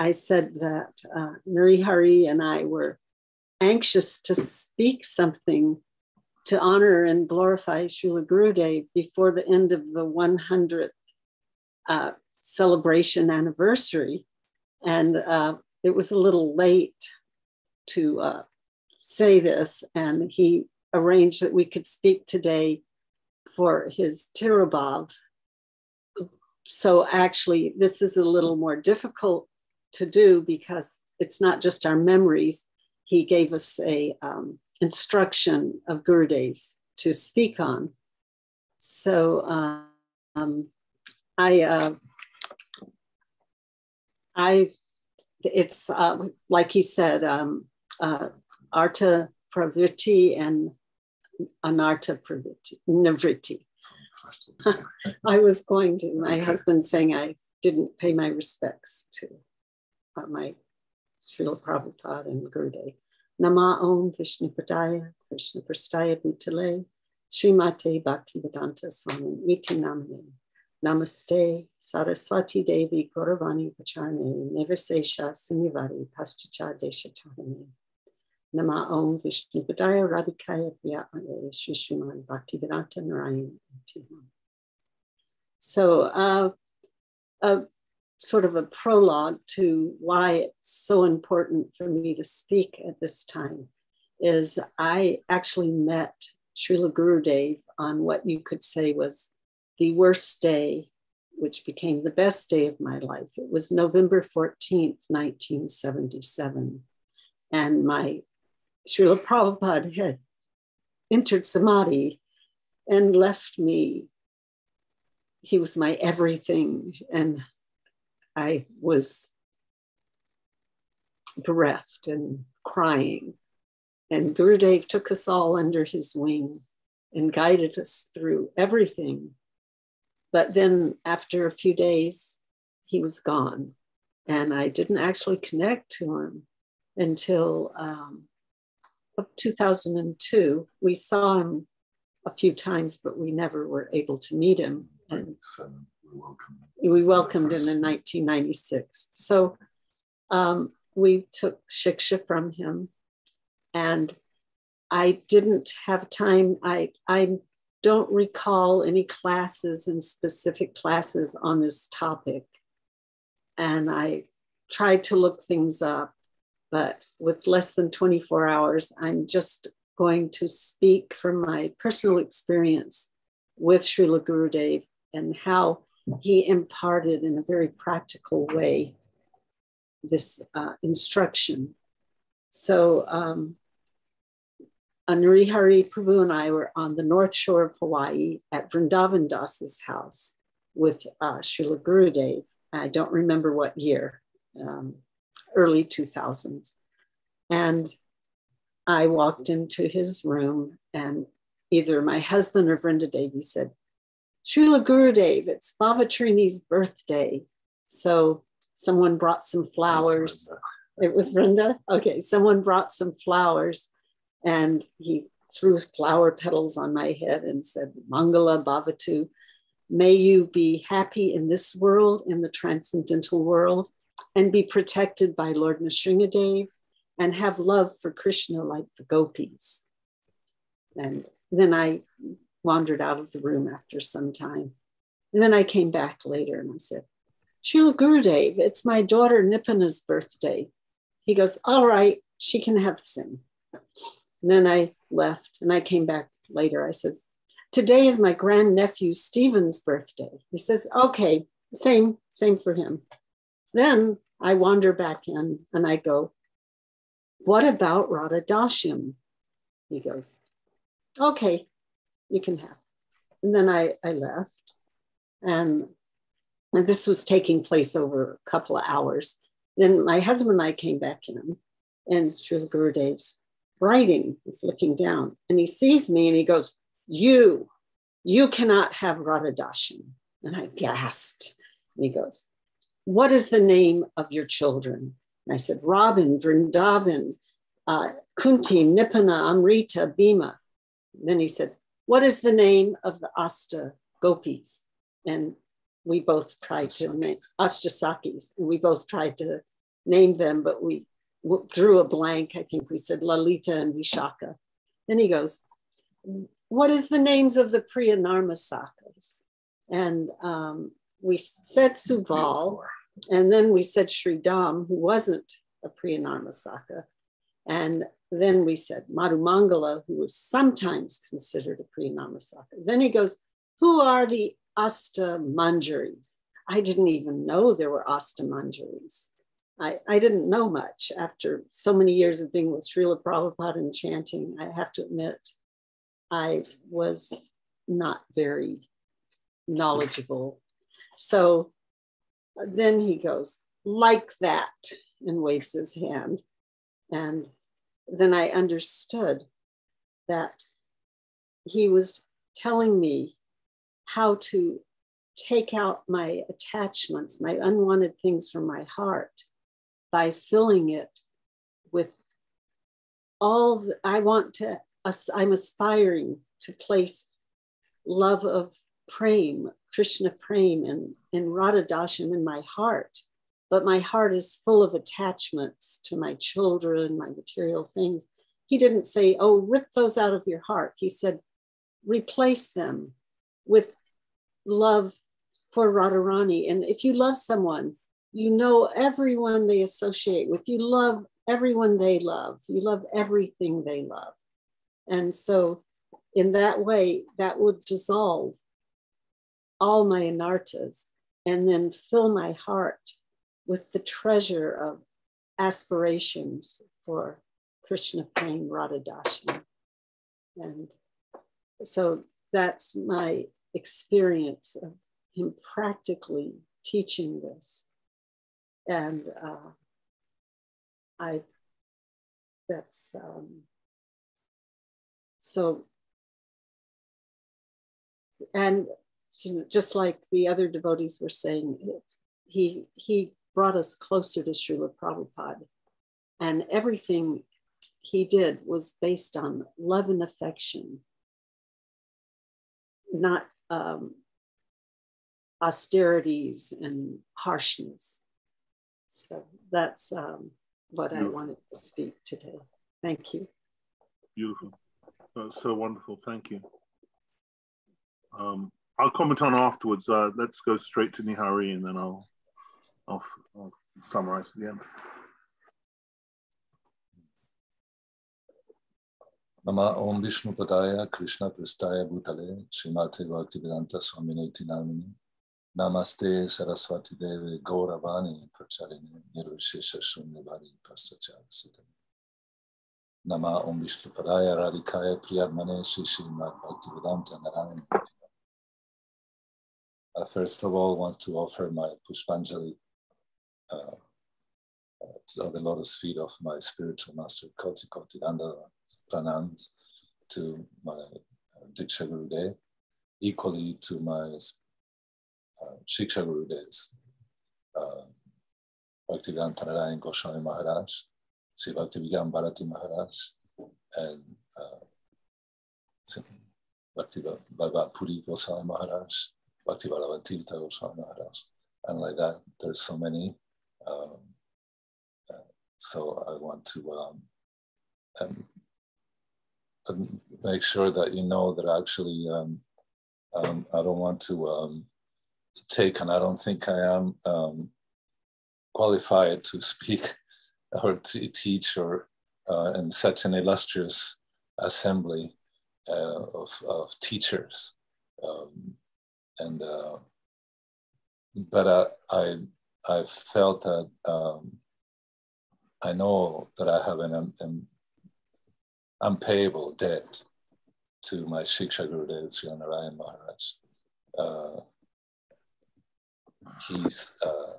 I said that uh, Hari and I were anxious to speak something to honor and glorify Srila Gurudev before the end of the 100th uh, celebration anniversary. And uh, it was a little late to uh, say this, and he arranged that we could speak today for his Tirobhav. So, actually, this is a little more difficult to do because it's not just our memories. He gave us a um, instruction of Gurudev's to speak on. So um, I, uh, I, it's uh, like he said, um, uh, artha pravritti and anartha pravritti, nivritti. I was going to, my husband saying I didn't pay my respects to my Srila Prabhupada and Gurudev. Nama Om Vishnu Padaya, Krishna Prastaya Bhutale, Srimate Bhaktivedanta Swami Iti Namane. Namaste Saraswati Devi Gauravani Pacharne, Nevasesha Sinivari Pasticha Deshatane. Nama Om Vishnu Padaya Radhikaya Vyatmane, Sri Sriman Bhaktivedanta Narayan. So, uh, uh, sort of a prologue to why it's so important for me to speak at this time is I actually met Srila Gurudev on what you could say was the worst day, which became the best day of my life. It was November 14th, 1977. And my Srila Prabhupada had entered Samadhi and left me. He was my everything. And I was bereft and crying. And Gurudev took us all under his wing and guided us through everything. But then after a few days, he was gone. And I didn't actually connect to him until um, 2002. We saw him a few times, but we never were able to meet him. And we welcomed. We welcomed him in 1996. So um, we took Shiksha from him, and I didn't have time. I I don't recall any classes and specific classes on this topic, and I tried to look things up, but with less than 24 hours, I'm just going to speak from my personal experience with Srila Gurudev and how he imparted in a very practical way this uh, instruction. So um, Nrhari Prabhu and I were on the north shore of Hawaii at Vrindavan Das's house with uh, Srila Gurudev. I don't remember what year, um, early 2000s. And I walked into his room and either my husband or Vrinda Devi said, Srila Gurudev, it's Bhavatarini's birthday. So someone brought some flowers. It was Vrinda? Okay, someone brought some flowers and he threw flower petals on my head and said, Mangala Bhavatu, may you be happy in this world, in the transcendental world, and be protected by Lord Nrsingadev and have love for Krishna like the gopis. And then I wandered out of the room after some time. And then I came back later and I said, Srila Gurudev, it's my daughter Nipana's birthday. He goes, All right, she can have some. And then I left and I came back later. I said, Today is my grandnephew Stephen's birthday. He says, Okay, same, same for him. Then I wander back in and I go, What about Radha Darshan? He goes, Okay, you can have. And then I, I left. And, and this was taking place over a couple of hours. Then my husband and I came back in, and Srila Gurudev's writing. He's looking down, and he sees me, and he goes, "You, you cannot have Radha Darshan." And I gasped. And he goes, "What is the name of your children?" And I said, "Robin, Vrindavan, uh, Kunti, Nipana, Amrita, Bhima." then he said, "What is the name of the Asta gopis?" And we both tried to name Ashtasakis, and we both tried to name them, but we drew a blank. I think we said Lalita and Vishaka. Then he goes, What is the names of the Priya Narmasakas? And um, we said Subal, and then we said Sri Dam, who wasn't a Priya Narmasaka. And then we said Madhumangala, who was sometimes considered a Priya Narmasaka. Then he goes, Who are the Asta Manjaris? I didn't even know there were Asta Manjaris. I, I didn't know much after so many years of being with Srila Prabhupada and chanting. I have to admit, I was not very knowledgeable. So then he goes, like that, and waves his hand. And then I understood that he was telling me how to take out my attachments, my unwanted things from my heart by filling it with all I want to, I'm aspiring to place love of Prem, Krishna Prem, and, and Radha Darshan in my heart. But my heart is full of attachments to my children, my material things. He didn't say, oh, rip those out of your heart. He said, replace them with love for Radharani. And if you love someone, you know everyone they associate with. You love everyone they love. You love everything they love. And so, in that way, that would dissolve all my anarthas and then fill my heart with the treasure of aspirations for Krishna Prem Radha Darshan. And so that's my experience of him practically teaching this and uh, I that's um, so and you know just like the other devotees were saying he he brought us closer to Srila Prabhupada and everything he did was based on love and affection not um, austerities and harshness so that's um, what Beautiful. I wanted to speak today. Thank you. Beautiful. That's so wonderful. Thank you. Um, I'll comment on afterwards. Uh, let's go straight to Nrhari and then I'll, I'll, I'll summarize at the end. Nama Om Vishnu Padaya Krishna Prastaya Bhutale Srimate Bhaktivedanta Swaminati Namini Namaste Saraswati Deve Gauravani Pracharini Nirvishesha Shunyabhari Pastachar Sitam. Nama Om Vishnu Padaya Radhikaya Priyadmane Shri Srimad Bhaktivedanta Narayana first of all want to offer my Pushpanjali uh, uh, the lotus feet of my spiritual master Koti Koti Danda Pranams to my uh, Diksha Gurudev, equally to my Shiksha Gurudevs, uh, Narayan Goswami Maharaj, Sri Bhaktivedanta Bharati Maharaj, and uh, Bhakti Bhavat Puri Goswami Maharaj, Bhakti Bhagavat Goswami Maharaj, and like that, there's so many. Um, uh, so I want to um, um, make sure that you know that actually um, um, I don't want to um, take, and I don't think I am um, qualified to speak or to teach or uh, in such an illustrious assembly uh, of, of teachers. Um, and uh, but uh, I I felt that um, I know that I have an, an unpayable debt to my Shiksha Gurudev Sri Narayan Maharaj. Uh, he's uh,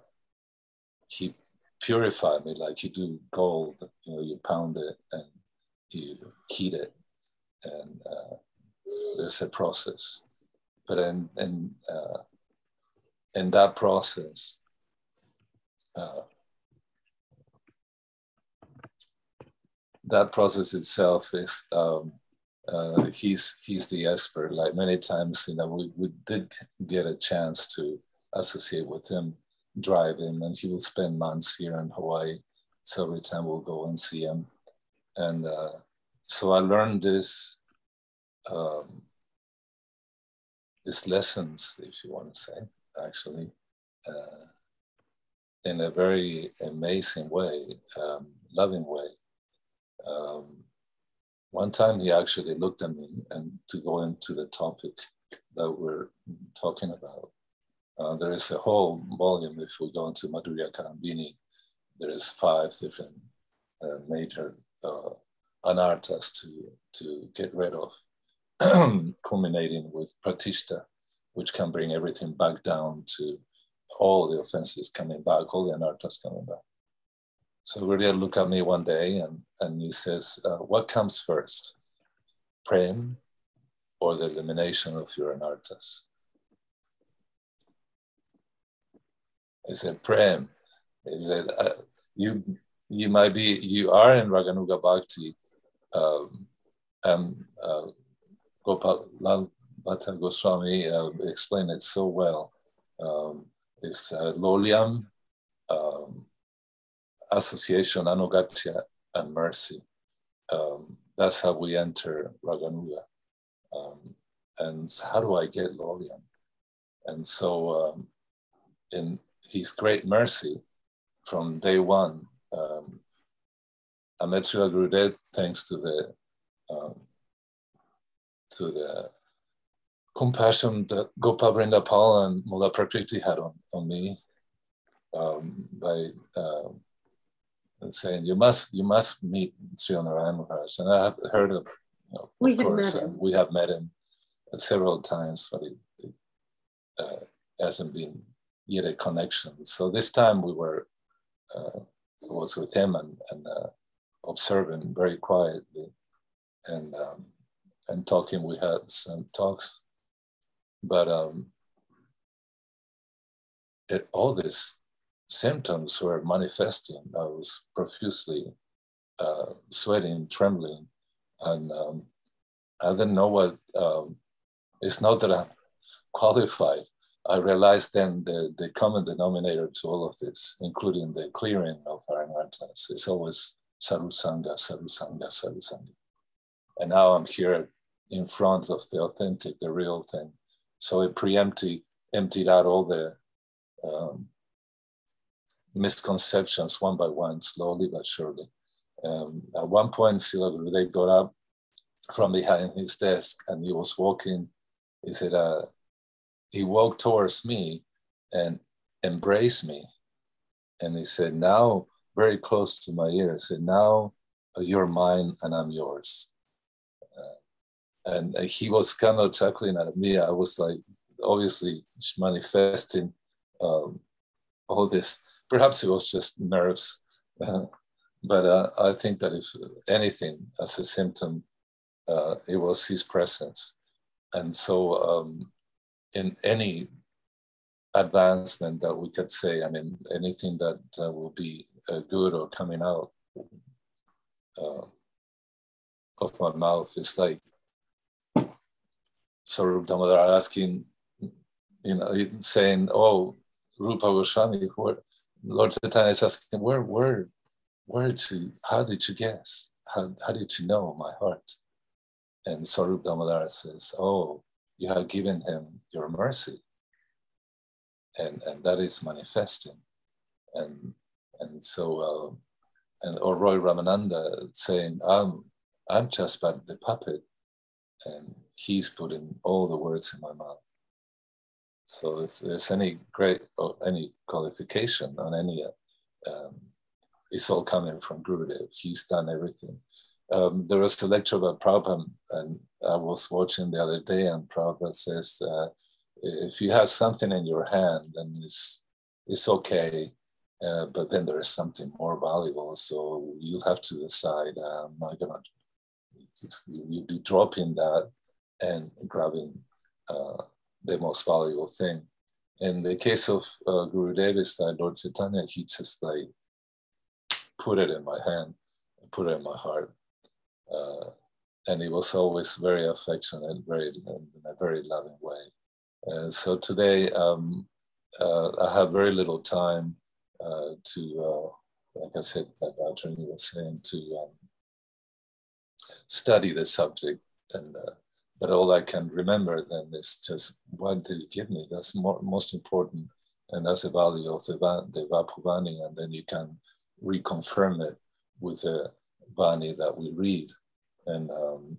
he purified me like you do gold. You know, you pound it and you heat it, and uh, there's a process. But in in uh, in that process, uh, that process itself is um, uh, he's he's the expert. Like many times, you know, we, we did get a chance to associate with him, drive him, and he will spend months here in Hawaii. So every time we'll go and see him, and uh, so I learned this um, lessons, if you want to say, actually, uh, in a very amazing way, um, loving way. Um, one time he actually looked at me and to go into the topic that we're talking about. Uh, there is a whole volume, if we go into Madhurya Kadambini, there is five different uh, major uh, anarthas to, to get rid of, culminating with pratishta, which can bring everything back down to all the offenses coming back, all the anarthas coming back. So Gurudev looked at me one day and, and he says, uh, what comes first, prem or the elimination of your anarthas? I said, prem. He said, uh, you, you might be, you are in Raganuga Bhakti, um, and uh, Gopal Bhatta Goswami uh, explained it so well. Um, it's uh, um, association, anugatya, and mercy. Um, that's how we enter Raganuga. Um, and how do I get Lolyam? And so, um, in His great mercy, from day one, um, I met Srila Gurudev thanks to the um, to the compassion that Gopal Paul and Mula Prakriti had on, on me um, by uh, saying you must you must meet Sri Narayan Maharaj. And I have heard of, you know, we of had course, met him. we have met him several times, but it, it uh, hasn't been yet a connection. So this time we were uh, was with him and, and uh, observing very quietly and um, and talking. We had some talks, but um, it, all these symptoms were manifesting. I was profusely uh, sweating, trembling, and um, I didn't know what. Um, it's not that I'm qualified. I realized then the, the common denominator to all of this, including the clearing of our anarthas, is always sadhusanga, sadhusanga, sadhusanga. And now I'm here in front of the authentic, the real thing. So it preempted, emptied out all the um, misconceptions one by one, slowly but surely. Um, at one point, Sila they got up from behind his desk and he was walking. He said, uh, he walked towards me and embraced me. And he said, now, very close to my ear, he said, now you're mine and I'm yours. And he was kind of chuckling at me. I was like, obviously manifesting um, all this perhaps it was just nerves. Uh, but uh, I think that if anything, as a symptom, uh, it was his presence. And so, um, in any advancement that we could say, I mean, anything that uh, will be uh, good or coming out of my mouth is like Sarup Damodar asking, you know, saying, Oh, Rupa Goswami, Lord Chaitanya is asking, where, where, where to, how did you guess? How, how did you know my heart? And Sarup Damodara says, oh, you have given him your mercy. And, and that is manifesting. And, and so, uh, and or Roy Ramananda saying, I'm, I'm just but the puppet. And he's putting all the words in my mouth. So if there's any great or any qualification on any, um, it's all coming from Gurudev. He's done everything. Um, there was a lecture about Prabhupada, and I was watching the other day, and Prabhupada says, uh, if you have something in your hand, then it's, it's okay. uh, but then there is something more valuable. So you have to decide, uh, am I gonna, you be dropping that and grabbing uh, the most valuable thing. In the case of uh, Guru Davis, that Lord Chaitanya, he just like put it in my hand, put it in my heart. Uh, and he was always very affectionate, very in a very loving way. Uh, so today, um, uh, I have very little time uh, to, uh, like I said, like Attorney was saying, to um, study the subject. And uh, but all I can remember then is just what did you give me? That's more, most important, and that's the value of the the Vapuvani, and then you can reconfirm it with the Vani that we read. And um,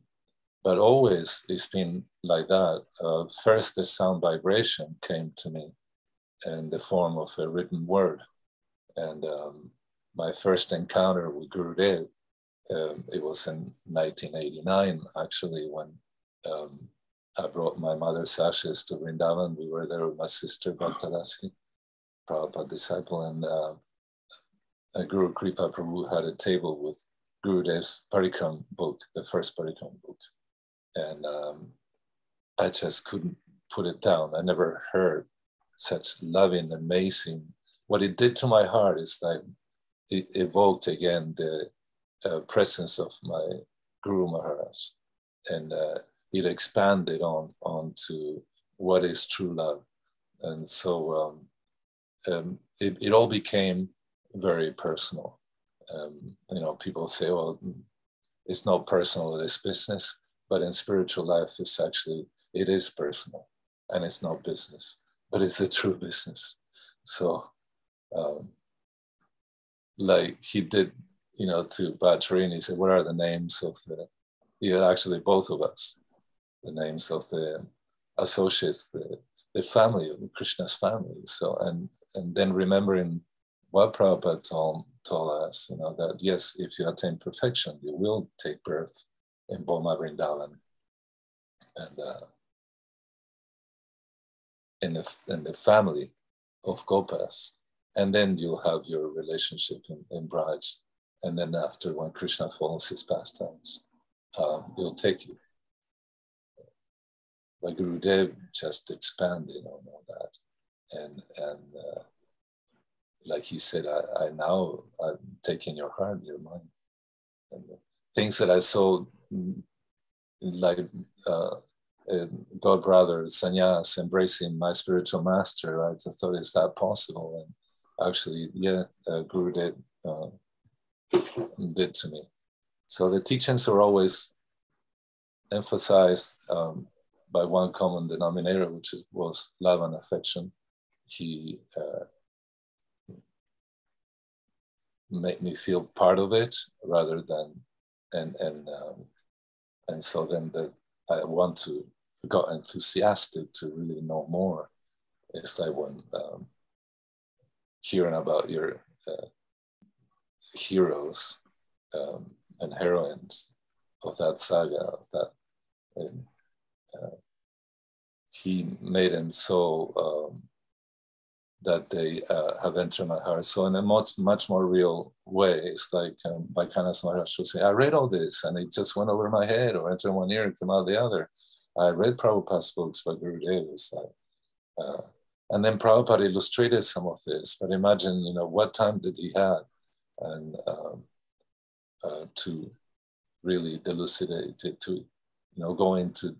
but always it's been like that. Uh, first, the sound vibration came to me in the form of a written word, and um, my first encounter with Gurudev, um, it was in 1989 actually when um, I brought my mother's ashes to Vrindavan. We were there with my sister Bhaktadasi, Prabhupada disciple, and uh, Guru Kripa Prabhu had a table with Guru Gurudev's Parikram book, the first Parikram book. And um, I just couldn't put it down. I never heard such loving, amazing. What it did to my heart is that it evoked again the uh, presence of my Guru Maharaj, and uh, it expanded on onto what is true love, and so um, um, it, it all became very personal. Um, you know, people say, "Well, it's not personal; it's business." But in spiritual life, it's actually it is personal, and it's not business but it's a true business. So, um, like he did, you know, to Bhavatarini, he said, What are the names of the, he had actually both of us, the names of the associates, the, the family of Krishna's family. So, and, and then remembering what Prabhupada told, told us, you know, that yes, if you attain perfection, you will take birth in Bhauma Vrindavan. And uh, in the, in the family of Gopas. And then you'll have your relationship in, in Braj. And then after, when Krishna follows his pastimes, um, he'll take you. Like Gurudev just expanding on all that. And, and uh, like he said, I, I now, I'm taking your heart, your mind. And things that I saw mm, like uh, God brother sannyas embracing my spiritual master. I just thought, is that possible? And actually, yeah, uh, Guru did uh, did to me. So the teachings are always emphasized um, by one common denominator, which is, was love and affection. He uh, made me feel part of it rather than and and um, and so then the I want to got enthusiastic to really know more. It's like when um, hearing about your uh, heroes um, and heroines of that saga, of that, and, uh, he made them so um, that they uh, have entered my heart. So in a much much more real way, it's like um, Kanas Maharaj would say, "I read all this, and it just went over my head, or entered one ear and came out the other." I read Prabhupada's books by Guru Davis, like, uh, and then Prabhupada illustrated some of this. But imagine, you know, what time did he have, and um, uh, to really elucidate it, to you know, go into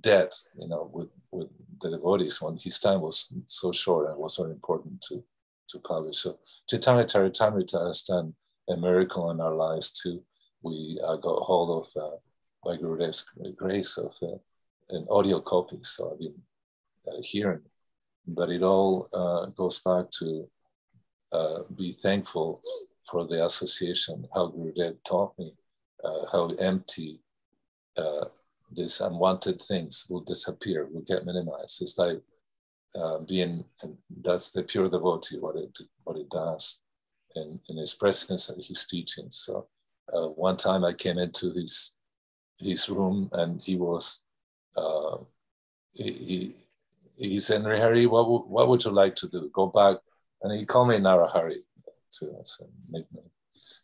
depth, you know, with with the devotees when his time was so short and was very important to to publish. So Chaitanya Charitamrita has done a miracle in our lives too. We uh, got hold of uh, by Gurudev's grace of uh, an audio copy, so I've been uh, hearing. But it all uh, goes back to uh, be thankful for the association, how Gurudev taught me, uh, how empty uh, these unwanted things will disappear, will get minimized. It's like being, and that's the pure devotee, what it, what it does in, in his presence and his teaching. So one time I came into his his room and he was uh, he, he, he said Harry what, what would you like to do go back And he called me Narahari too, as a nickname.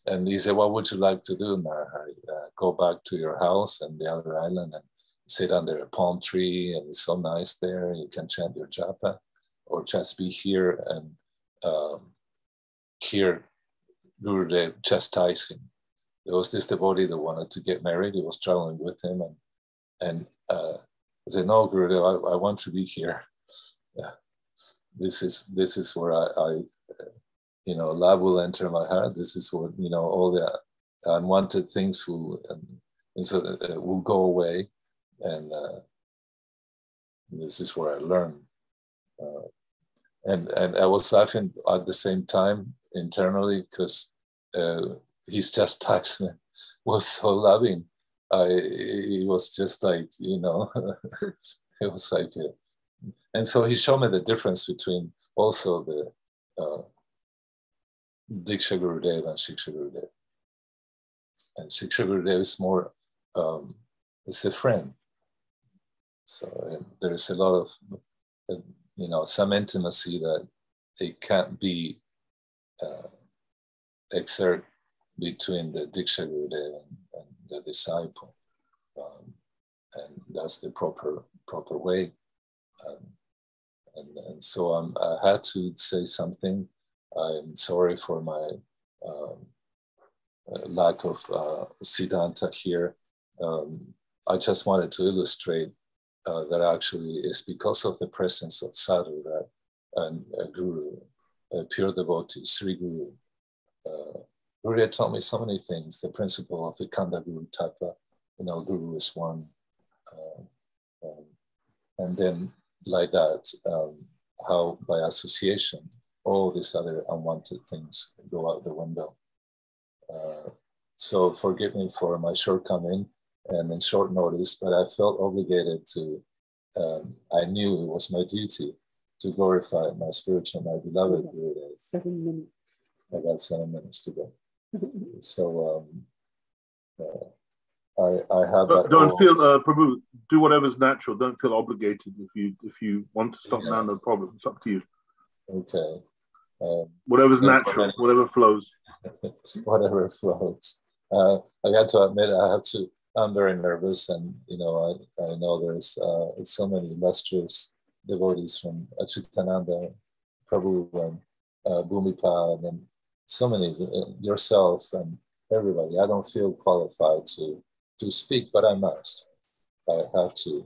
And he said, What would you like to do, Narahari? Uh, go back to your house and the other island and sit under a palm tree, and it's so nice there. You can chant your japa, or just be here and um, hear Gurudev chastising. There was this devotee that wanted to get married. He was traveling with him, and and uh, I said, "No, Gurudev, I, I want to be here. Yeah, this is this is where I, I you know, love will enter my heart. This is what you know, all the unwanted things will and, and so, uh, will go away, and uh, this is where I learn." Uh, and and I was laughing at the same time internally because uh, his chastisement was so loving. I it was just like you know, it was like, a, and so he showed me the difference between also the uh, Diksha Gurudev and Shiksha Gurudev. And Shiksha Gurudev is more, um, it's a friend. So there is a lot of, uh, you know, some intimacy that it can't be uh, exert between the Diksha Gurudev and, and the disciple. Um, and that's the proper proper way. Um, and, and so um, I had to say something. I'm sorry for my um, uh, lack of uh, Siddhanta here. Um, I just wanted to illustrate uh, that actually it's because of the presence of sadhu that and a guru, a pure devotee, Sri Guru, uh, Guru had taught me so many things. The principle of Ikanda Guru Tapa, you know, Guru is one. Um, um, and then, like that, um, how by association, all these other unwanted things go out the window. Uh, so, forgive me for my shortcoming and in short notice, but I felt obligated to, um, I knew it was my duty to glorify my spiritual, my beloved Guru. Seven minutes. I got seven minutes to go so um, uh, I, I have but don't feel uh, Prabhu, do whatever's natural. Don't feel obligated if you if you want to stop yeah. now. No problem. It's up to you. Okay. Um, whatever's natural, whatever flows. whatever flows. Uh, I got to admit, I have to. I'm very nervous, and you know, I, I know there's uh, so many illustrious devotees from Achutananda, Prabhu, and uh, Bhumipad, and so many uh, yourself and everybody. I don't feel qualified to to speak, but I must. I have to.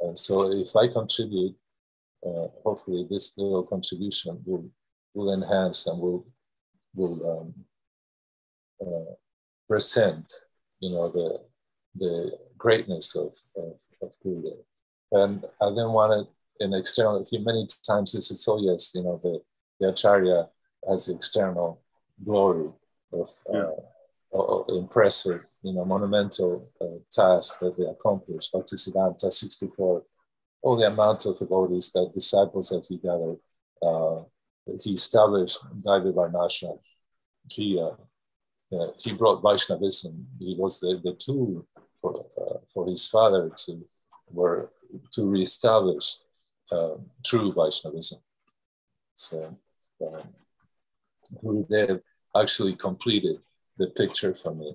And so if I contribute, uh, hopefully this little contribution will will enhance and will will um, uh, present, you know, the the greatness of of, of Gurudev. And I didn't want it in external. Many times this is so yes, you know, the the acharya has external glory of yeah. uh, impressive, you know, monumental uh, tasks that they accomplished. Bhaktisiddhanta 64, all the amount of devotees that disciples that he gathered. Uh, he established Daivi Varnashram. He, uh, uh, he brought Vaishnavism. He was the, the tool for, uh, for his father to, were, to reestablish um, true Vaishnavism. So, um, Gurudev actually completed the picture for me.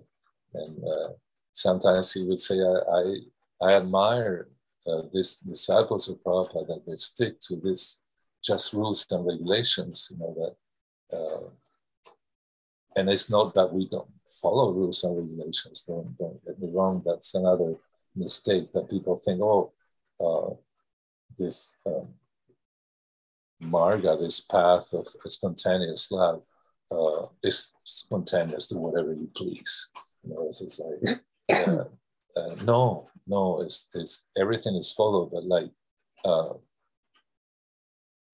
And uh, sometimes he would say, I, I, I admire uh, these disciples of Prabhupada that they stick to this just rules and regulations, you know, that, uh, and it's not that we don't follow rules and regulations, don't, don't get me wrong, that's another mistake that people think, oh, uh, this um, marga, this path of spontaneous love, uh, is spontaneous, do whatever you please. You know, it's, it's like, uh, uh, no, no, it's, it's everything is followed, but like uh,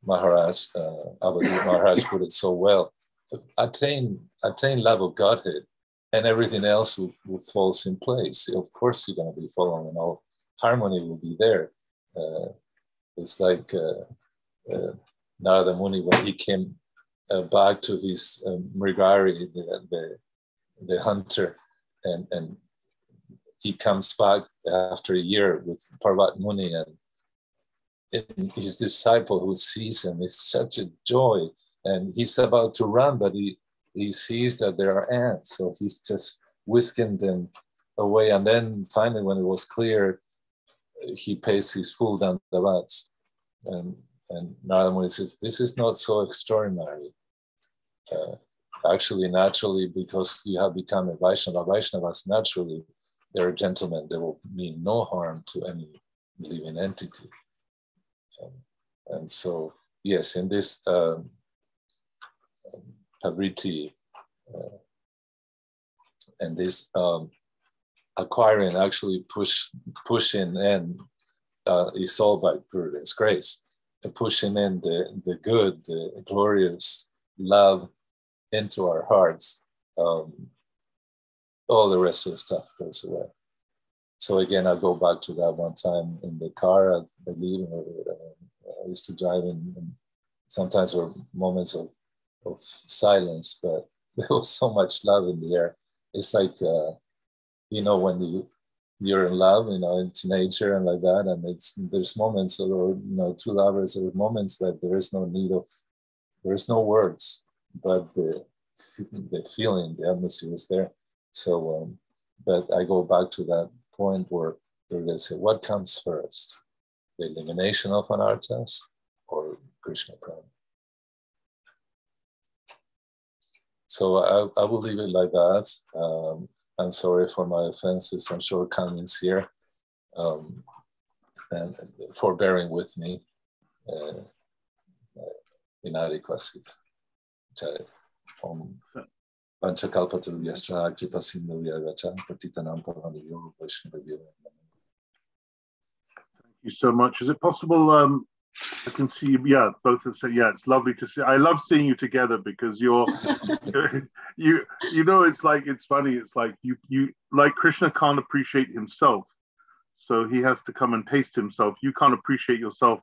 Maharaj, uh, Maharaj put it so well, attain, attain love of Godhead and everything else will, will in place. Of course, you're going to be following and all harmony will be there. Uh, it's like uh, uh, Narada Muni when he came uh, back to his um, Mrigari, the, the, the hunter, and, and he comes back after a year with Parvat Muni and, and his disciple who sees him is such a joy and he's about to run, but he he sees that there are ants, so he's just whisking them away. And then finally, when it was clear, he pays his full dandavats. And, and Narada says, This is not so extraordinary. Uh, actually, naturally, because you have become a Vaishnava, Vaishnavas naturally, they're gentlemen. They will mean no harm to any living entity. Um, and so, yes, in this um, Pavriti uh, and this um, acquiring actually push pushing in uh, is all by Gurudev's grace, pushing in the, the good, the glorious love into our hearts. Um, all the rest of the stuff goes away. So again, I go back to that one time in the car. I believe I used to drive in. And sometimes were moments of, of silence, but there was so much love in the air. It's like uh, you know when you you're in love, you know, in teenager and like that, and it's there's moments or you know two lovers. Are moments that there is no need of there is no words, but the the feeling, the atmosphere is there. So, um, but I go back to that point where they say, what comes first, the elimination of anarthas or Krishna Prana? So I, I will leave it like that. Um, I'm sorry for my offenses and shortcomings here, um, and for bearing with me uh, inadequacies. Om Thank you so much. Is it possible um, I can see you. Yeah, both of say yeah. It's lovely to see. I love seeing you together because you're, you you know. It's like it's funny. It's like you you like Krishna can't appreciate himself, so he has to come and taste himself. You can't appreciate yourself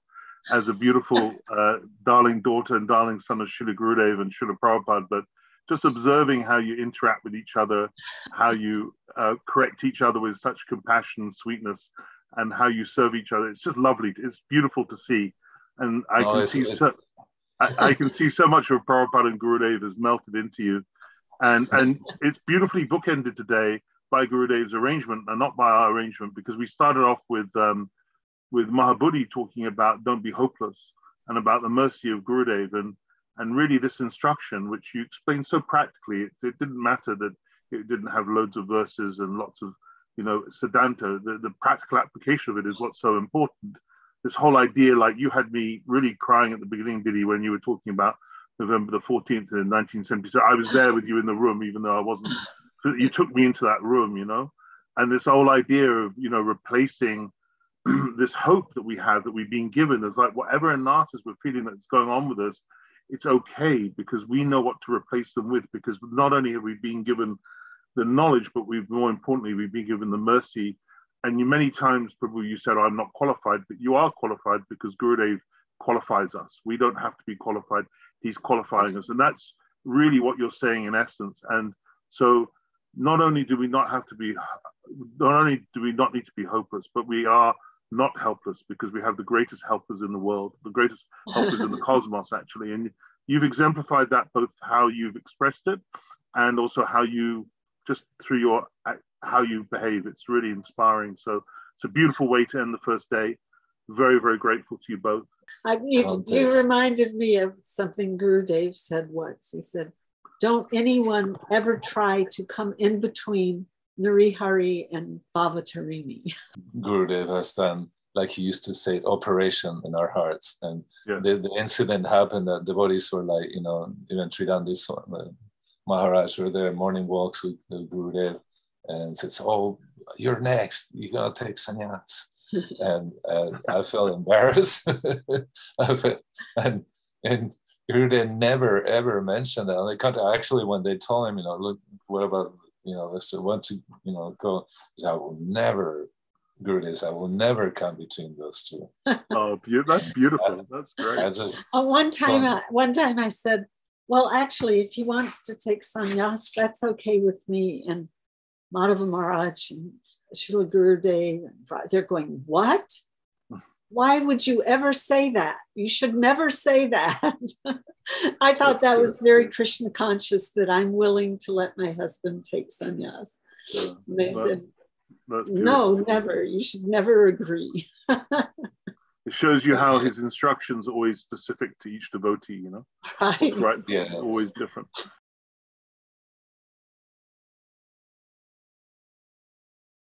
as a beautiful, uh, darling daughter and darling son of Srila Gurudev and Srila Prabhupada, but just observing how you interact with each other, how you uh, correct each other with such compassion and sweetness, and how you serve each other. It's just lovely. It's beautiful to see and I oh, can see so I, I, can see so much of Prabhupada and Gurudev has melted into you, and and it's beautifully bookended today by Gurudev's arrangement and not by our arrangement because we started off with um, with Mahabodhi talking about don't be hopeless and about the mercy of Gurudev and and really this instruction which you explained so practically it, it didn't matter that it didn't have loads of verses and lots of you know siddhanta. the, the practical application of it is what's so important this whole idea, like you had me really crying at the beginning, Didi, when you were talking about November the 14th in 1970. So I was there with you in the room, even though I wasn't. You took me into that room, you know, and this whole idea of you know replacing this hope that we have that we've been given is like whatever anarthas we're feeling that's going on with us, it's okay because we know what to replace them with. Because not only have we been given the knowledge, but we've more importantly we've been given the mercy. And you many times probably you said i'm not qualified but you are qualified because gurudev qualifies us. We don't have to be qualified. He's qualifying us. And that's really what you're saying in essence. And so not only do we not have to be not only do we not need to be hopeless but we are not helpless because we have the greatest helpers in the world the greatest helpers in the cosmos actually and you've exemplified that both how you've expressed it and also how you just through your uh, how you behave. It's really inspiring. So it's a beautiful way to end the first day. Very, very grateful to you both. I, you, you reminded me of something Gurudev said once. He said, Don't anyone ever try to come in between Nrhari and Bhavatarini. Gurudev has done, like he used to say, operation in our hearts. And yeah. the, the incident happened that devotees were like, you know, even Tridandi uh, Maharaj were there morning walks with, with Gurudev and says, "Oh, you're next. You're gonna take sannyas." and and I felt embarrassed. and and Gurudev never ever mentioned that. And they actually when they told him, you know, look, what about you know, let's want to you know go. I will never. Gurudev, I will never come between those two. oh, that's beautiful. That's great. Just, oh, one time, I, uh, one time I said, well, actually, if he wants to take sannyas, that's okay with me. And Madhava Maharaj and Srila Gurudev, they're going, What? Why would you ever say that? You should never say that. I thought that was very Krishna conscious that I'm willing to let my husband take sannyas. Yeah. And they that, said, no, never. You should never agree. it shows you how his instructions are always specific to each devotee, you know? Right. right. Yeah. Always different.